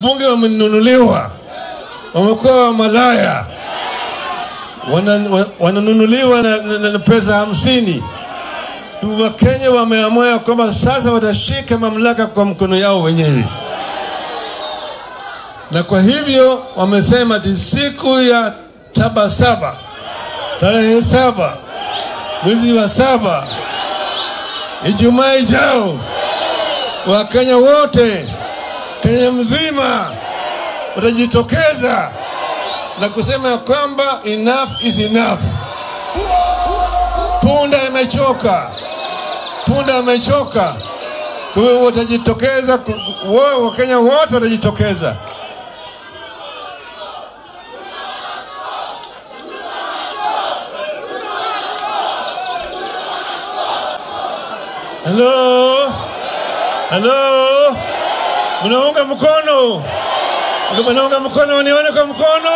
bunge wamenunuliwa, wamekuwa wa malaya, wana- wananunuliwa na, na, na pesa hamsini. Wakenya wameamua kwamba sasa watashika mamlaka kwa mkono yao wenyewe, na kwa hivyo wamesema ti siku ya saba saba tarehe saba mwezi wa saba Ijumaa ijao Wakenya wote Kenya mzima utajitokeza na kusema ya kwamba enough is enough. Punda imechoka, punda imechoka. Kwa hiyo watajitokeza, Wakenya wote watajitokeza. Hello? halo, mnaunga mkono? Mnaunga mkono, nione kwa mkono.